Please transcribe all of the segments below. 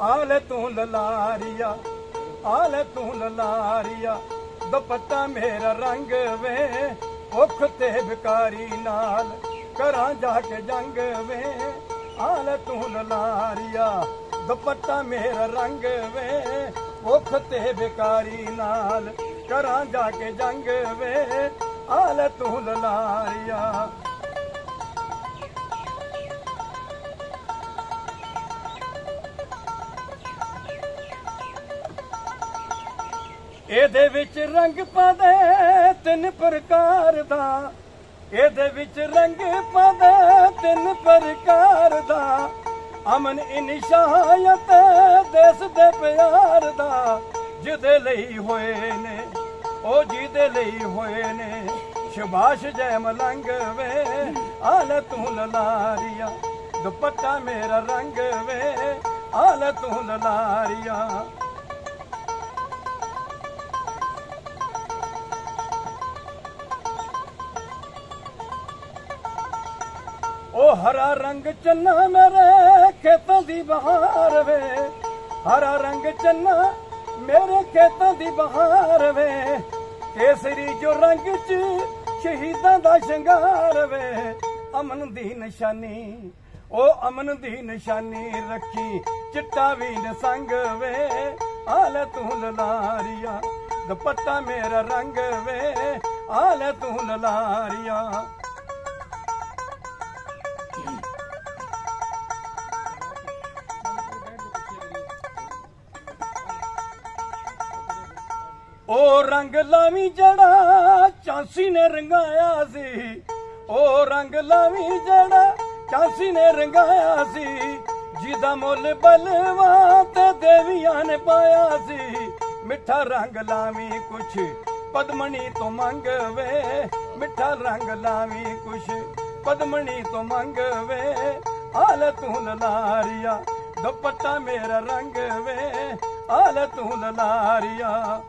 ਆਲ ਤੂੰ ਲਲਾਰੀਆ, ਆਲੇ ਤੂੰ ਲਲਾਰੀਆ, ਦੁਪੱਟਾ ਮੇਰਾ ਰੰਗ ਵੇ ਔਖ ਤੇ ਵਿਕਾਰੀ ਨਾਲ ਕਰਾਂ ਜਾ ਕੇ ਜੰਗ ਵੇ। ਆਲ ਤੂੰ ਲਲਾਰੀਆ, ਦੁਪੱਟਾ ਮੇਰਾ ਰੰਗ ਵੇ ਔਖ ਤੇ ਵਿਕਾਰੀ ਨਾਲ ਕਰਾਂ ਜਾ ਕੇ ਜੰਗ ਵੇ। ਆਲ ਤੂੰ ਲਲਾਰੀਆ ਇਹਦੇ ਵਿੱਚ ਰੰਗ ਪਾਦੇ ਤਿੰਨ ਪ੍ਰਕਾਰ ਦਾ। ਇਹਦੇ ਵਿੱਚ ਰੰਗ ਪਾਦੇ ਤਿੰਨ ਪ੍ਰਕਾਰ ਦਾ। ਅਮਨ ਇਨਸ਼ਾਇਤ ਦੇਸ ਦੇ ਪਿਆਰ ਦਾ। ਜਿਹਦੇ ਲਈ ਹੋਏ ਨੇ, ਉਹ ਜਿਹਦੇ ਲਈ ਹੋਏ ਨੇ। ਸ਼ਬਾਸ਼ ਜੈ ਮਲੰਗ ਵੇ ਆਲ ਤੂੰ ਲਲਾਰੀਆ। ਦੁਪੱਟਾ ਮੇਰਾ ਰੰਗ ਵੇ ਆਲ ਤੂੰ ਲਲਾਰੀਆ। ਉਹ ਹਰਾ ਰੰਗ ਚੰਨਾ ਮੇਰੇ ਖੇਤਾਂ ਦੀ ਬਹਾਰ ਵੇ। ਹਰਾ ਰੰਗ ਚੰਨਾ ਮੇਰੇ ਖੇਤਾਂ ਦੀ ਬਹਾਰ ਵੇ। ਕੇਸਰੀ ਜੋ ਰੰਗ ਚ ਸ਼ਹੀਦਾਂ ਦਾ ਸ਼ਿੰਗਾਰ ਵੇ। ਅਮਨ ਦੀ ਨਿਸ਼ਾਨੀ ਉਹ ਅਮਨ ਦੀ ਨਿਸ਼ਾਨੀ ਰੱਖੀ ਚਿੱਟਾ ਵੀ ਨਸੰਗ ਵੇ। ਆਲ ਤੂੰ ਲਲਾਰੀਆ, ਦੁਪੱਟਾ ਮੇਰਾ ਰੰਗ ਵੇ। ਆਲ ਤੂੰ ਲਲਾਰੀਆ ਉਹ ਰੰਗ ਲਾਵੀ ਜੜਾ ਚਾਂਸੀ ਨੇ ਰੰਗਾਇਆ ਸੀ। ਉਹ ਰੰਗ ਲਾਵੀ ਜੜਾ ਚਾਂਸੀ ਨੇ ਰੰਗਾਇਆ ਸੀ। ਜਿਹਦਾ ਮੁੱਲ ਬਲਵਾ ਤੇ ਦੇਵੀਆਂ ਨੇ ਪਾਇਆ ਸੀ। ਮਿੱਠਾ ਰੰਗ ਲਾਵੀ ਕੁਛ ਪਦਮਣੀ ਤੋਂ ਮੰਗ ਵੇ ਮਿੱਠਾ ਰੰਗ ਲਾਵੀ ਕੁਛ ਪਦਮਣੀ ਤੋਂ ਮੰਗ ਵੇ ਆਲ ਤੂੰ ਲਲਾਰੀਆ ਦੁਪੱਟਾ ਮੇਰਾ ਰੰਗ ਵੇ ਆਲ ਤੂੰ ਲਲਾਰੀਆ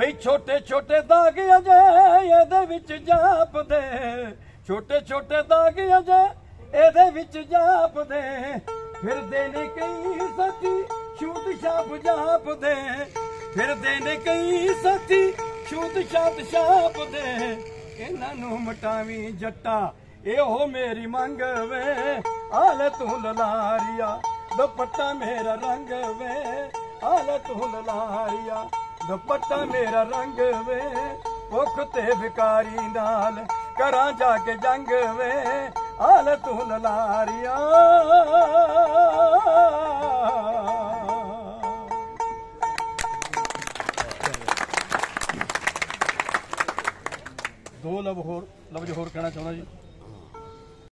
ਬਈ ਛੋਟੇ ਛੋਟੇ ਦਾਗ ਅਜੇ ਇਹਦੇ ਵਿੱਚ ਜਾਪਦੇ। ਛੋਟੇ ਛੋਟੇ ਦਾਗ ਅਜੇ ਇਹਦੇ ਵਿੱਚ ਜਾਪਦੇ। ਫਿਰਦੇ ਨੇ ਕਈ ਸਾਥੀ ਛੂਤ ਛਾਪ ਜਾਪਦੇ। ਫਿਰਦੇ ਨੇ ਕਈ ਸਾਥੀ ਛੂਤ ਛਾਪ ਛਾਪਦੇ ਇਹਨਾਂ ਨੂੰ ਮਟਾਵੀਂ ਜੱਟਾ, ਇਹੋ ਮੇਰੀ ਮੰਗ ਵੇ। ਆਲ ਤੂੰ ਲਲਾਰੀਆ ਦੁਪੱਟਾ ਮੇਰਾ ਰੰਗ ਵੇ। ਆਲ ਤੂੰ ਲਲਾਰੀਆ ਦੁਪੱਟਾ ਮੇਰਾ ਰੰਗ ਵੇ, ਭੁੱਖ ਤੇ ਵਿਕਾਰੀ ਨਾਲ ਕਰਾਂ ਜਾ ਕੇ ਜੰਗ ਵੇ ਆਲ ਤੂੰ ਲਲਾਰੀਆ ਦੋ ਲਵ ਹੋਰ ਲਵਜ ਹੋਰ ਕਹਿਣਾ ਚਾਹੁੰਦਾ ਜੀ?